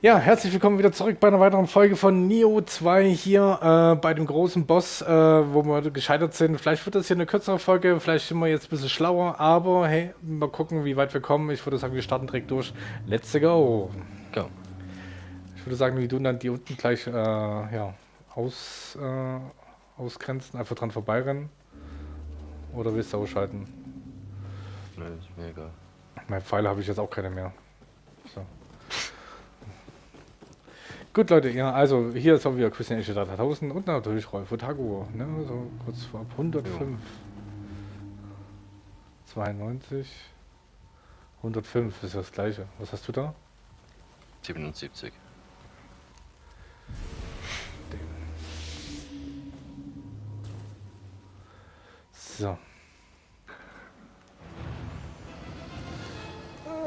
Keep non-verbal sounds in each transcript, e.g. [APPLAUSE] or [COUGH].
Ja, herzlich willkommen wieder zurück bei einer weiteren Folge von Neo 2 hier äh, bei dem großen Boss, äh, wo wir gescheitert sind. Vielleicht wird das hier eine kürzere Folge, vielleicht sind wir jetzt ein bisschen schlauer, aber hey, mal gucken, wie weit wir kommen. Ich würde sagen, wir starten direkt durch. Let's go! Go. Ich würde sagen, wie du dann die unten gleich äh, ja, aus, äh, ausgrenzen, einfach dran vorbeirennen. Oder willst du ausschalten? Nö, ist mir egal. Meine Pfeile habe ich jetzt auch keine mehr. Gut, Leute, ja, also hier ist auch wieder Christian Esche 3000 und natürlich Rolf Otago, ne, so kurz vor 105. 92. 105 ist das gleiche. Was hast du da? 77. So.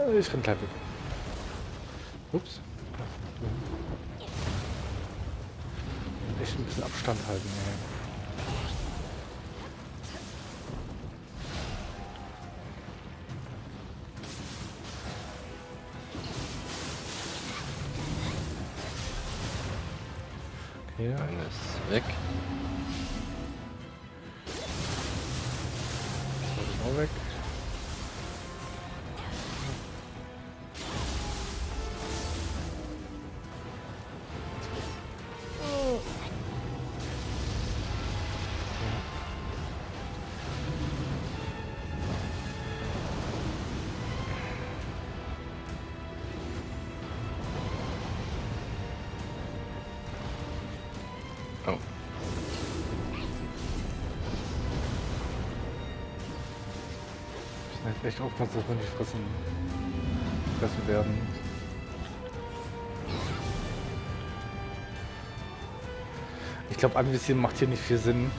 Äh, Ich renn gleich weg. Ups. Echt ein bisschen Abstand halten, ey. Echt aufpassen, dass wir nicht fressen, fressen werden. Ich glaube, anvisieren macht hier nicht viel Sinn.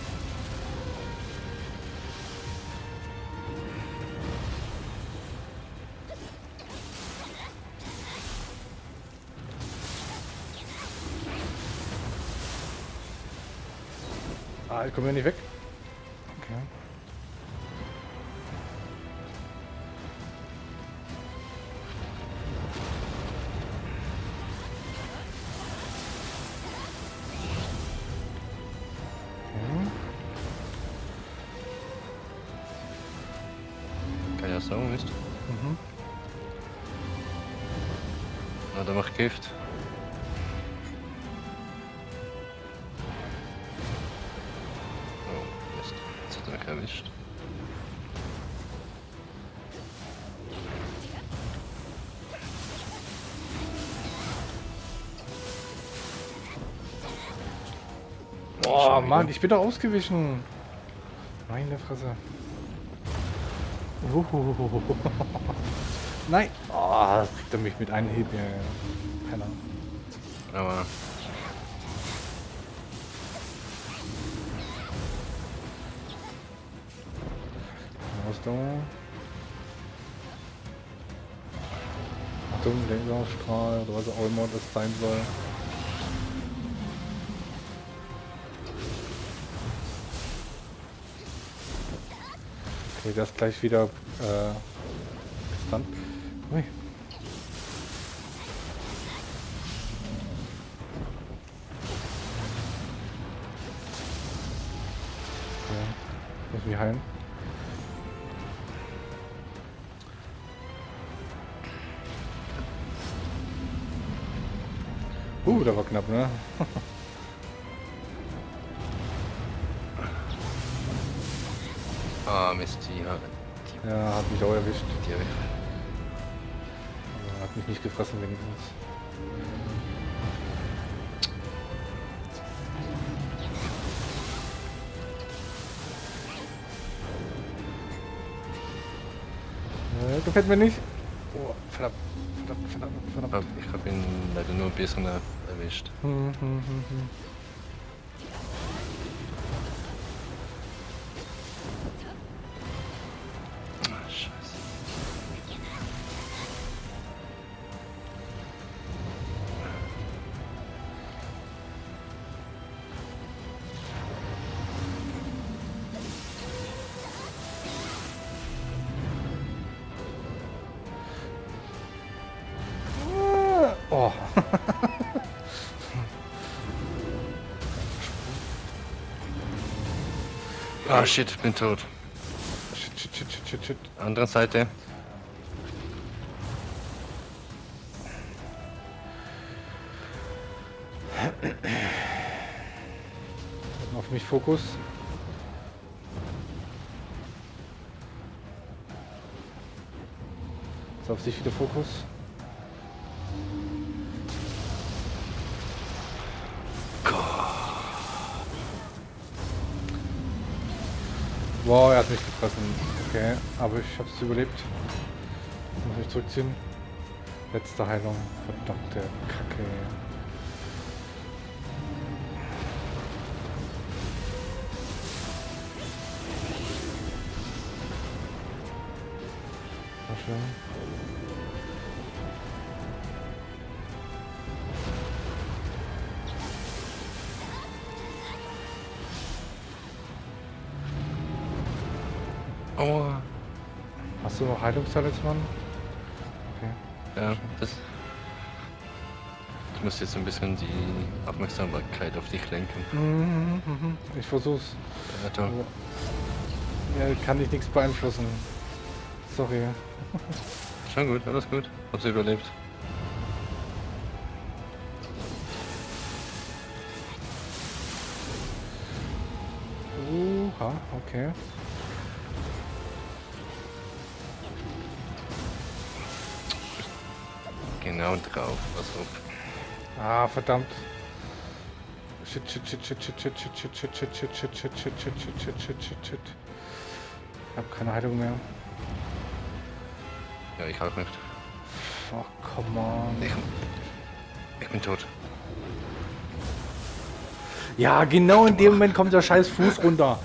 Ah, kommen wir nicht weg? Mann, ich bin doch ausgewichen. Meine Fresse. Nein. Oh, das kriegt er mich mit einem Hieb. Ja, ja. Penner. Aber Ausdauer. Achtung, Laserstrahl oder was auch immer das sein soll. Okay, das gleich wieder äh, gestunt. Ui. Mich heilen. Uh, da war knapp, ne? [LAUGHS] Hat mich nicht gefressen wenigstens. Äh, gefällt mir nicht. Oh, verdammt, verdammt, verdammt, verdammt. Ich hab ihn leider nur ein bisschen er- erwischt. Hm, hm, hm, Ah, shit, bin tot. shit, shit, shit, shit, shit, shit. Andere Seite. Auf mich Fokus. Ist auf sich wieder Fokus. Wow, er hat mich gefressen. Okay, aber ich hab's überlebt. Muss mich zurückziehen. Letzte Heilung. Verdammte Kacke. Schön. Heilungstalisman? Okay. Ja, das. Ich muss jetzt ein bisschen die Aufmerksamkeit auf dich lenken. Mhm, mhm. Ich versuch's. Ja, du. Aber- Ja, kann ich nichts beeinflussen. Sorry. Schon gut, alles gut. Hab's überlebt. Uha, okay. Genau drauf. Also, Ah, verdammt. Shit, shit, shit, shit, shit, shit, shit, shit, shit, shit, shit, shit, shit, shit, shit, shit, shit, shit, shit, shit. Ich hab keine Heilung mehr. ja, ich auch nicht. Oh, come on. Ich, ich bin tot. Ja, genau in dem Moment kommt der scheiß Fuß runter.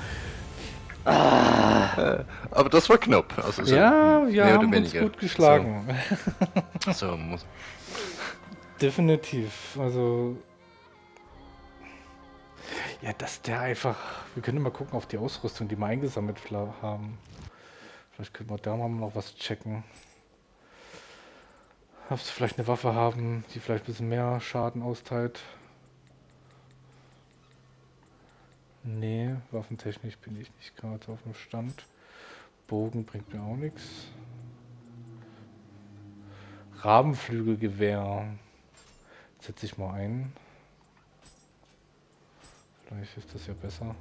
Äh, aber das war knapp. Also so Ja, wir haben uns gut geschlagen. So, so muss. Definitiv. Also. Ja, dass der einfach. Wir können mal gucken auf die Ausrüstung, die wir eingesammelt haben. Vielleicht können wir da mal noch was checken. Ob sie vielleicht eine Waffe haben, die vielleicht ein bisschen mehr Schaden austeilt. Nee, waffentechnisch bin ich nicht gerade auf dem Stand. Bogen bringt mir auch nichts. Rabenflügelgewehr. Setze ich mal ein. Vielleicht ist das ja besser.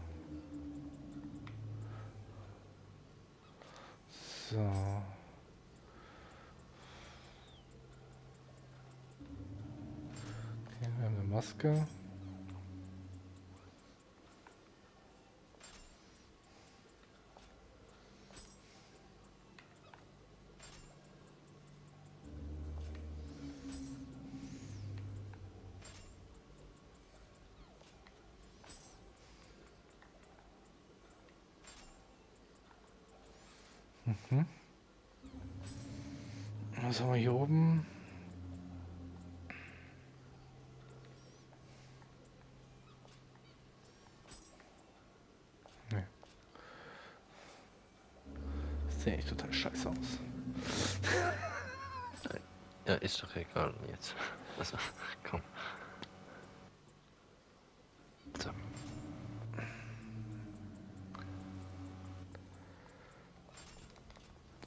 So. Okay, wir haben eine Maske. Was haben wir hier oben? Nee. Das sieht echt total scheiße aus. Ja, ist doch egal jetzt. [LAUGHS] Also, komm. So.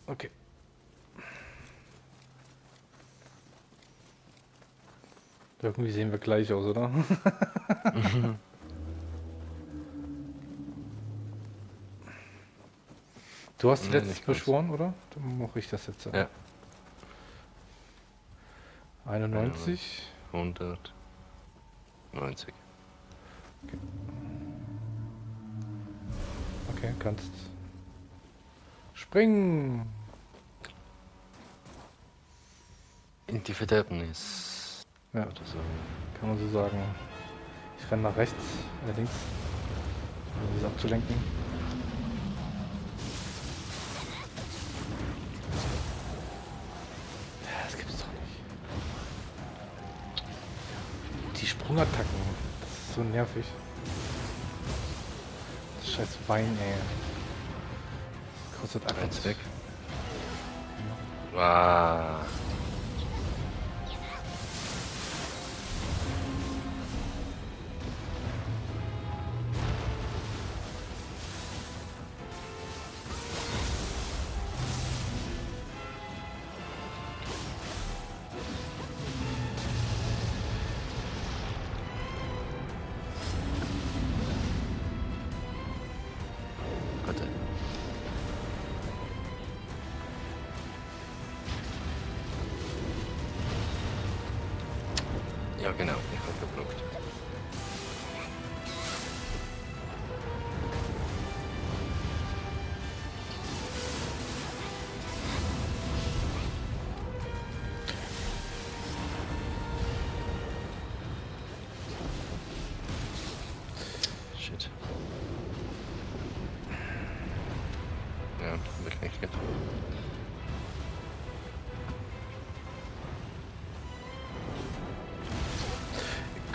Okay. Irgendwie sehen wir gleich aus, oder? [LAUGHS] Du hast die Nee, letztes nicht ganz. beschworen, oder? Dann mache ich das jetzt. Ja. 91. 190. Okay, kannst. Springen! In die Verderbnis. Ja, kann man so sagen. Ich renne nach rechts, äh, links, um das abzulenken. Das gibt's doch nicht. Die Sprungattacken, das ist so nervig. Das scheiß Bein, ey. Kostet einfach Eins weg. Wow.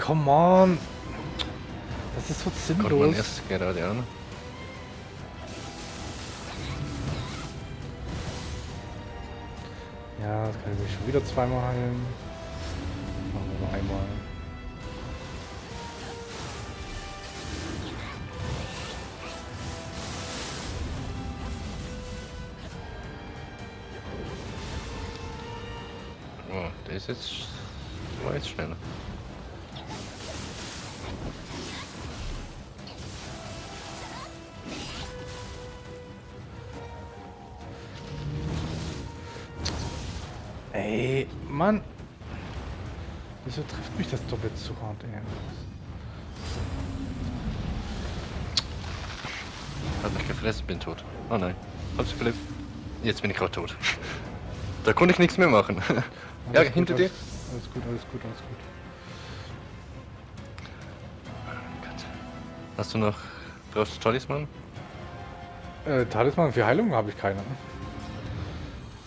Come on! Das ist so Kommt man sinnlos. erst gerade an. Ja, das kann ich mich schon wieder zweimal heilen. Machen wir nur einmal. Oh, der ist jetzt Ey, Mann! Wieso trifft mich das doppelt so hart, ey? Hat mich gefressen, bin tot. Oh nein, hab's überlebt. Jetzt bin ich gerade tot. Da konnte ich nichts mehr machen. [LAUGHS] ja, Alles gut, hinter dir. alles, Alles gut, alles gut, alles gut. Hast du noch. Brauchst du Talisman? Äh, Talisman für Heilung habe ich keine.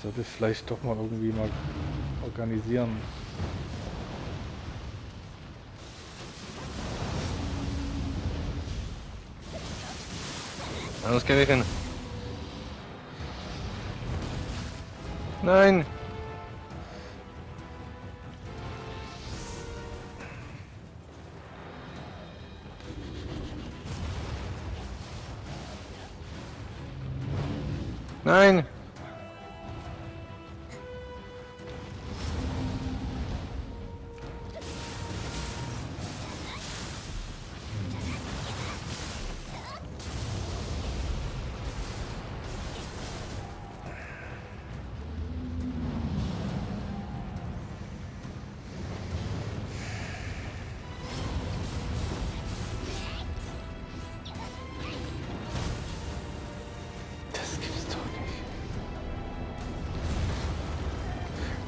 Sollte ich vielleicht doch mal irgendwie mal organisieren. Anders geh ich hin. Nein! Nein!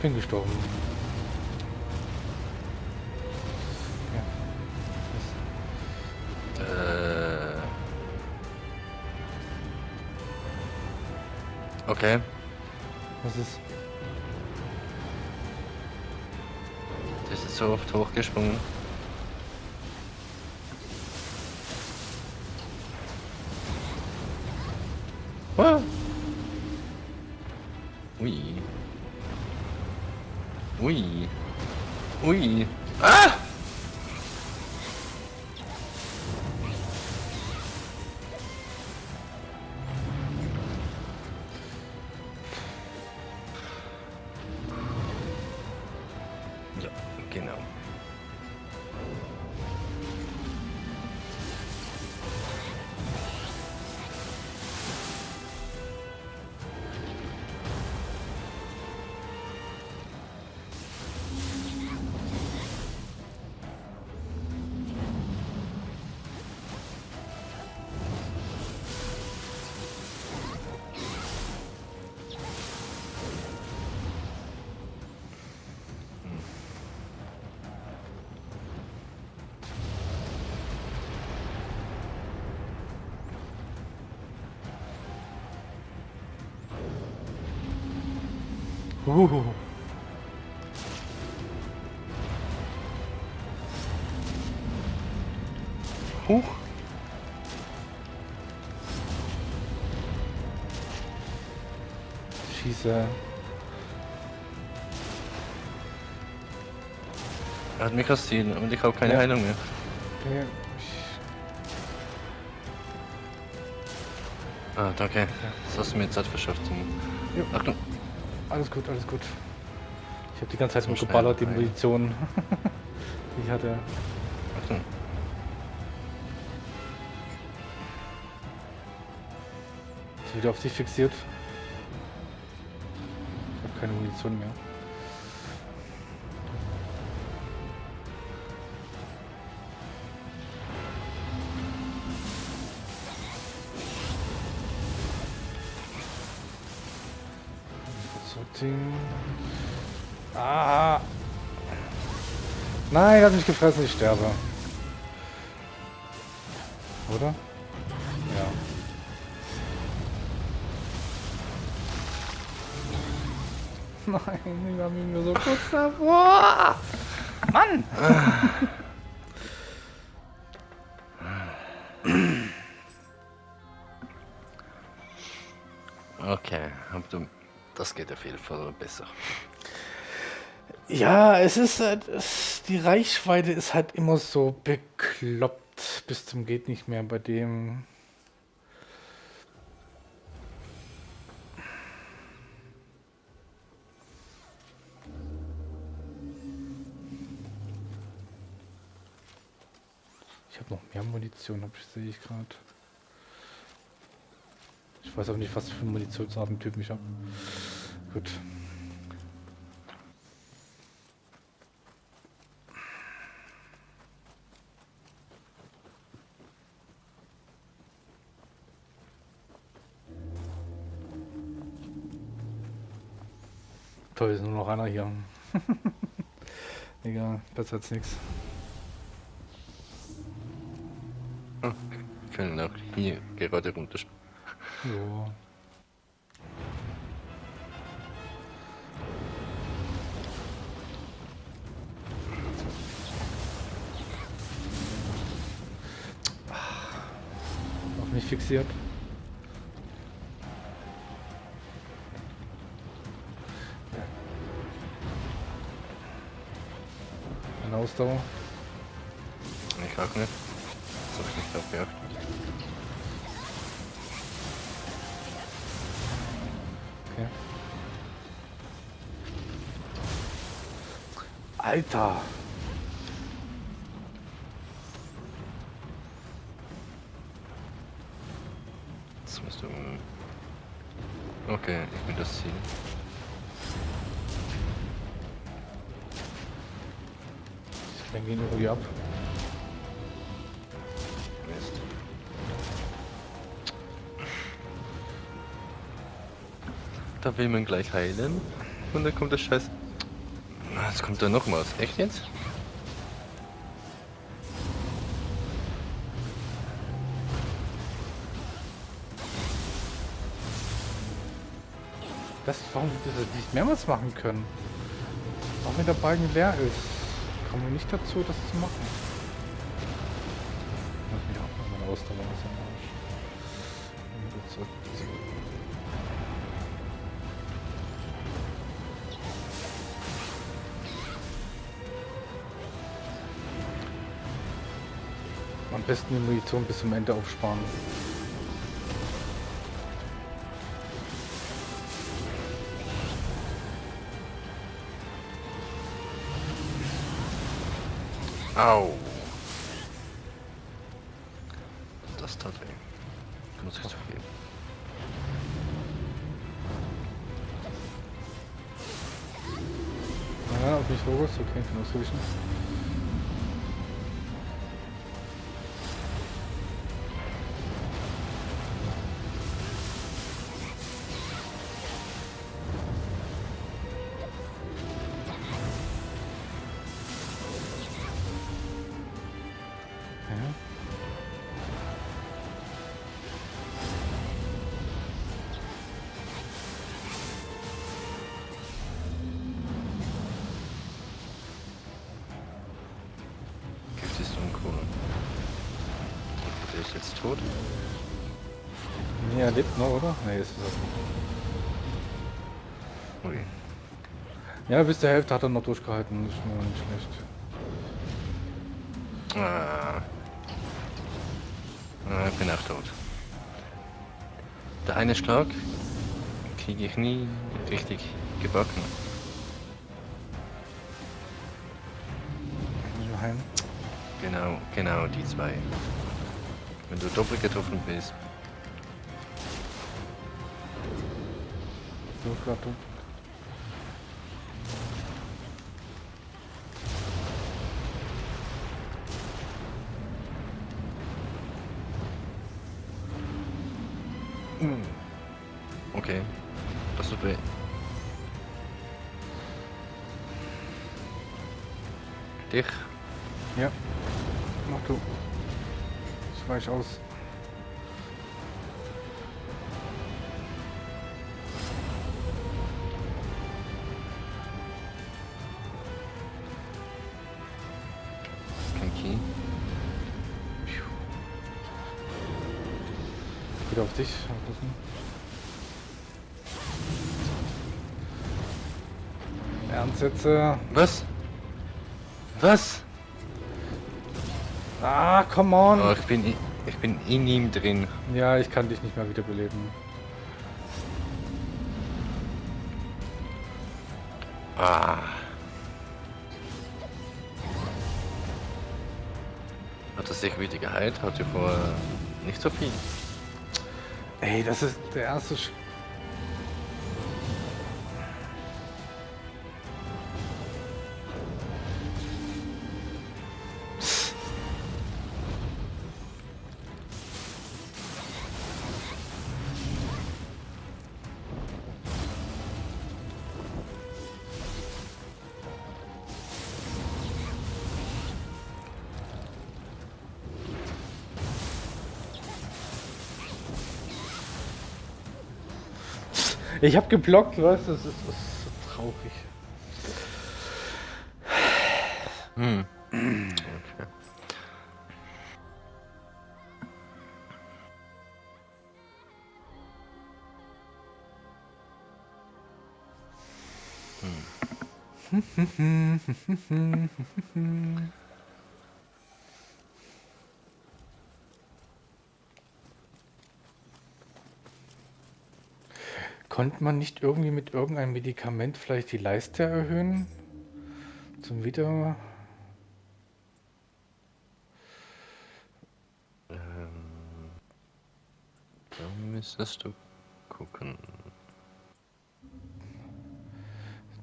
Bin gestorben. Ja. Äh. Okay. Was ist? Das ist so oft hochgesprungen. Ui. Ui. Ah! Huch. Schieße. Er hat Ziel und ich habe keine Ja. Heilung mehr. Okay. Ah, danke. Das hast du mir Zeit verschafft. Jo. Achtung. Alles gut, alles gut. Ich habe die ganze Zeit nur geballert, die. Munition, die [LAUGHS] ich hatte. Achtung. wieder auf dich fixiert. Ich habe keine Munition mehr. Ah! Nein, er hat mich gefressen, ich sterbe. Oder? Ja. Nein, ich habe ihn nur so kurz davor. Mann! Okay, das geht auf jeden Fall besser. Ja, es ist halt, es, die Reichweite ist halt immer so bekloppt bis zum geht nicht mehr bei dem. Munition, hab ich, sehe ich gerade. Ich weiß aber nicht, was für Munitionsarten-Typen ich habe. Gut. Toll, ist nur noch einer hier. [LAUGHS] Egal, besser als nichts. Oh, können auch hier gerade runter. Ja. Auf mich fixiert. Eine Ausdauer. Ich auch nicht. Nicht drauf geachtet. Okay. Alter! Das musst du. Okay, ich bin das Ziel. Ich lenke ihn irgendwie ab. Da will man gleich heilen. Und dann kommt der Scheiß. Ah, Jetzt kommt da noch was. Echt jetzt? Das, warum wir das nicht mehrmals machen können? Auch wenn der Balken leer ist, kommen wir nicht dazu, das zu machen. Lass mich auch mal meine Ausdauer aus dem Arsch. Wieder zurück. Besten die Munition bis zum Ende aufsparen. Au. Das tat weh. Muss ich zugeben. Ja, auf mich los. Okay, ich bin Ja, bis zur Hälfte hat er noch durchgehalten. Das ist nur nicht schlecht. Ah. Ah, ich bin auch tot. Der eine Schlag kriege ich nie richtig gebacken. Heim. Genau, genau die zwei. Wenn du doppelt getroffen bist, So, Ich weich aus. Kein Key. Wieder auf dich. aufpassen. Ernstsätze. Was? Was? Ah, come on. Oh, ich bin, ich bin in ihm drin. Ja, ich kann dich nicht mehr wiederbeleben. Ah. Hat er sich wieder geheilt? Hatte vorher nicht so viel. Ey, das ist der erste Sch Ich hab geblockt, was? Das ist, das ist so traurig. Hm. Okay. Konnte man nicht irgendwie mit irgendeinem Medikament vielleicht die Leiste erhöhen? Zum Wieder. Ähm, da müsstest du gucken.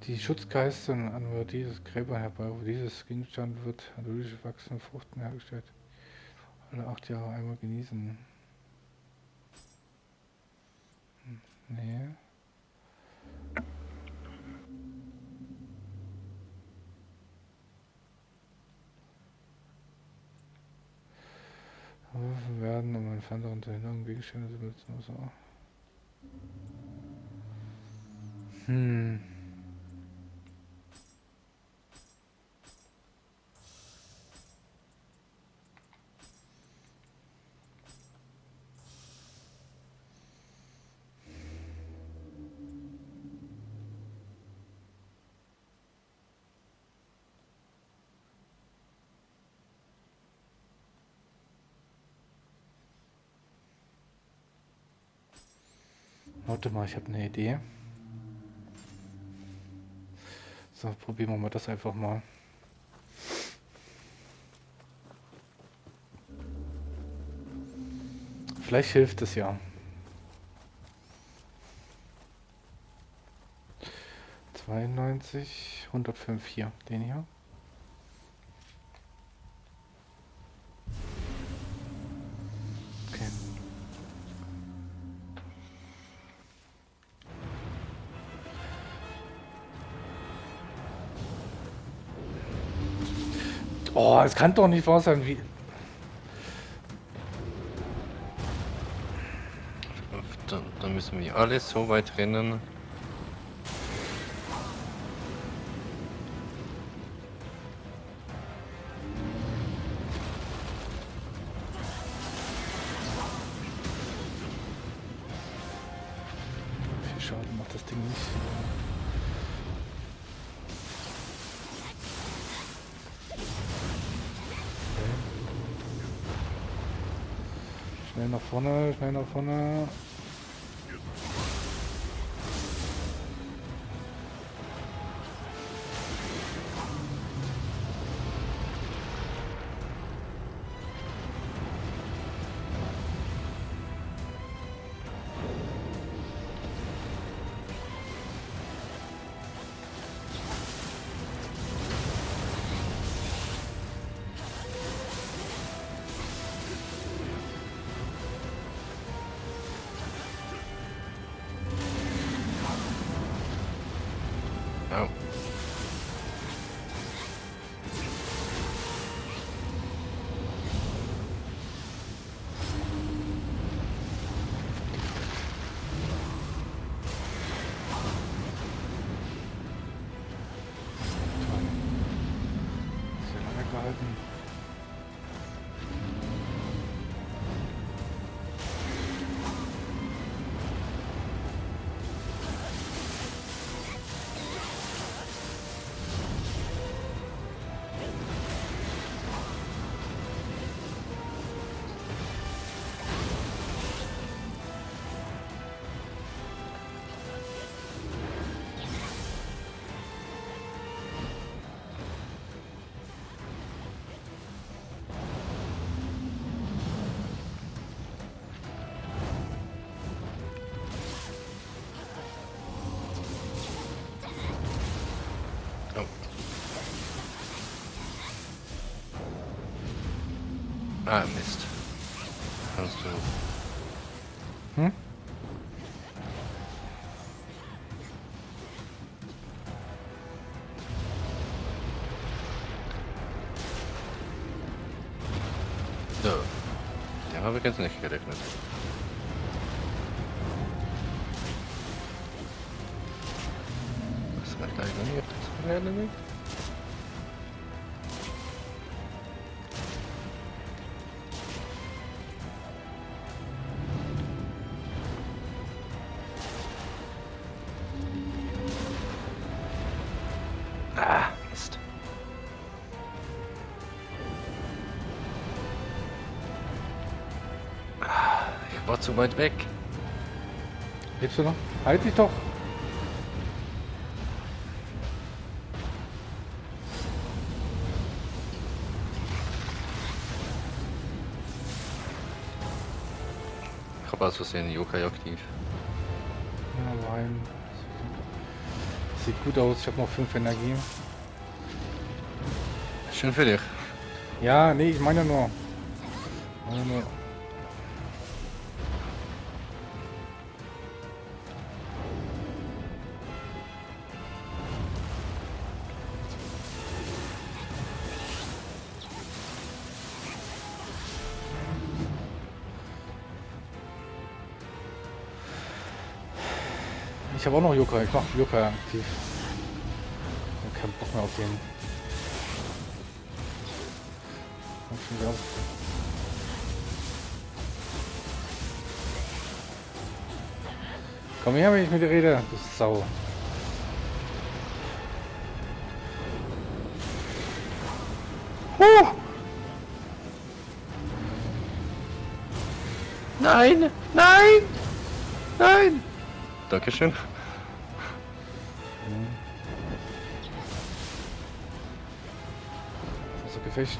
Die Schutzgeister und andere dieses Gräber herbei, wo dieses Gegenstand wird durch wachsende Fruchten hergestellt. Alle acht Jahre einmal genießen. Hm, Nee. Entfernteren zu hindern, Gegenstände zu benutzen. Also. Hm. Warte mal, ich habe eine Idee. So, probieren wir mal das einfach mal. Vielleicht hilft es ja. Zweiundneunzig, hundertfünf hier, den hier. Oh, es kann doch nicht wahr sein, wie. Dann, müssen wir alle so weit rennen. fotoğrafını Ah, Mist. Kannst du. Hm? So. Den habe ich jetzt nicht gerechnet. Was war gleich noch nicht? War zu weit weg. Lebst du noch? Halt dich doch! Ich habe aus Versehen Yokai aktiv. Ja, rein. Sieht gut aus, ich habe noch 5 Energie. Schön für dich. Ja, nee, ich meine nur. Ich habe auch noch Joker, ich mach Joker aktiv. Ich hab keinen Bock mehr auf den. Komm her, wenn ich mit dir rede, du Sau. Huh! Nein! Nein! Nein! Dankeschön. Gefecht.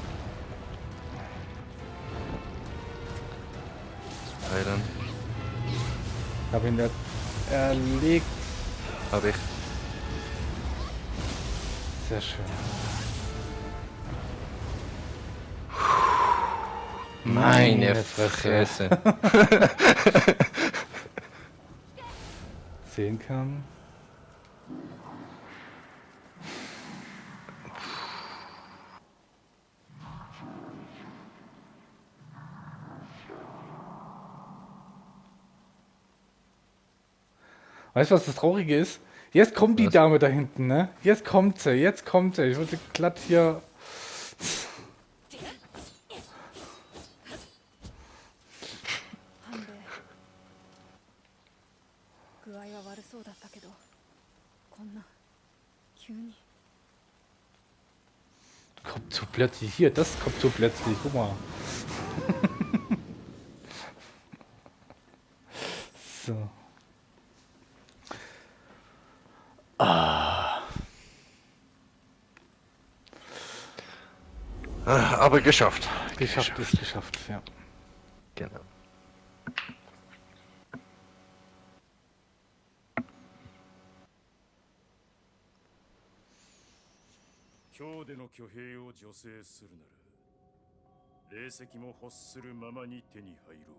Heilen. Hab ihn da erlegt. Hab ich. Sehr schön. Meine Fresse. [LAUGHS] Sehen Weißt du, was das Traurige ist? Jetzt kommt die? Dame da hinten, ne? Jetzt kommt sie, jetzt kommt sie. Ich wollte glatt hier. Kommt so plötzlich hier, das kommt so plötzlich, guck mal. ままに手に入ろ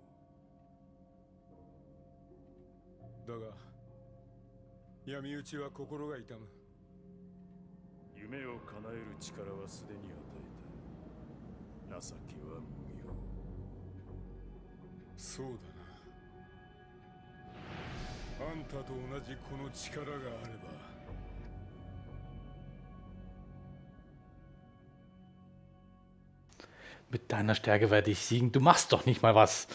う。だが闇討ちは心が痛む。夢を叶える力はすでに与えた情けは無用そうだなあんたと同じこの力があれば Mit deiner Stärke werde ich siegen. Du machst doch nicht mal was.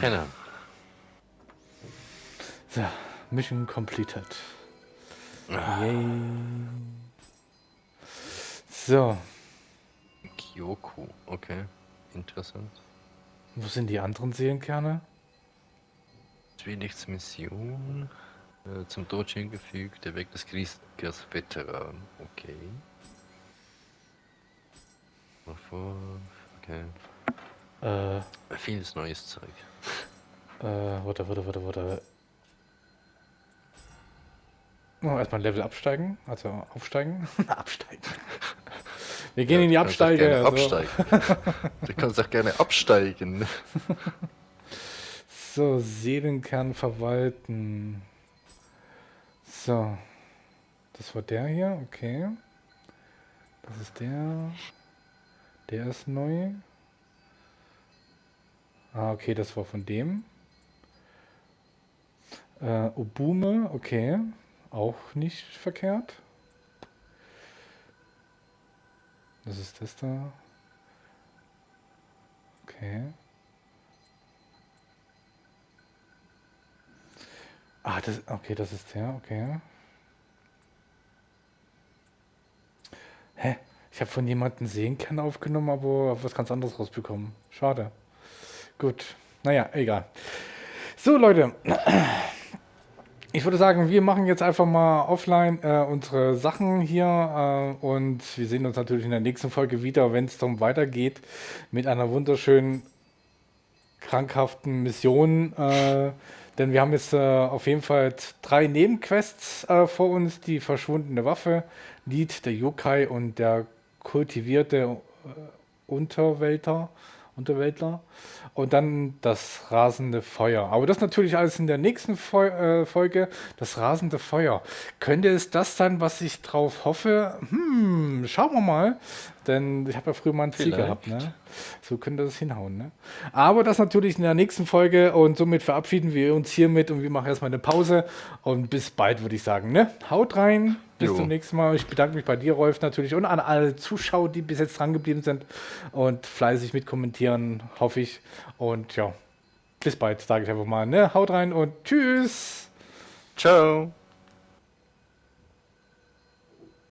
Genau. So, Mission completed. Ah, Yay. So, Kyoko, okay. Interessant. wo sind die anderen Seelenkerne? Zwillichtsmission. Äh, zum Tod hingefügt, der Weg des Kriegers Veteran. Okay. Mal vor. Okay. Äh, Vieles neues Zeug. äh, warte, warte, warte, warte. Oh, erstmal Level absteigen, also aufsteigen. [LAUGHS] absteigen. Wir gehen Ja, in die Absteige. Also. Absteigen. du kannst auch gerne absteigen. [LAUGHS] So, Seelenkern verwalten. So. Das war der hier, okay. Das ist der. Der ist neu. Ah, okay, das war von dem. Äh, Obume, okay. Auch nicht verkehrt. Das ist das da. Okay. Ah, das, okay, das ist der, okay. Hä? Ich habe von jemandem Seenkern aufgenommen, aber was ganz anderes rausbekommen. Schade. Gut. Naja, egal. So, Leute. Ich würde sagen, wir machen jetzt einfach mal offline äh, unsere Sachen hier äh, und wir sehen uns natürlich in der nächsten Folge wieder, wenn es darum weitergeht mit einer wunderschönen krankhaften Mission. Äh, denn wir haben jetzt äh, auf jeden Fall drei Nebenquests äh, vor uns: die verschwundene Waffe, Lied der Yokai und der kultivierte äh, Unterwelter, Unterweltler. Und dann das rasende Feuer. Aber das natürlich alles in der nächsten Fol äh, Folge. Das rasende Feuer. Könnte es das sein, was ich drauf hoffe? Hm, schauen wir mal. Denn ich habe ja früher mal ein Ziel gehabt. Ne? So könnte das hinhauen. Ne? Aber das natürlich in der nächsten Folge. Und somit verabschieden wir uns hiermit. Und wir machen erstmal eine Pause. Und bis bald, würde ich sagen. Ne? Haut rein. Bis Jo. zum nächsten Mal. Ich bedanke mich bei dir, Rolf, natürlich. Und an alle Zuschauer, die bis jetzt dran geblieben sind. Und fleißig mitkommentieren, hoffe ich. Und ja, bis bald, sage ich einfach mal. Ne? Haut rein und tschüss. Ciao.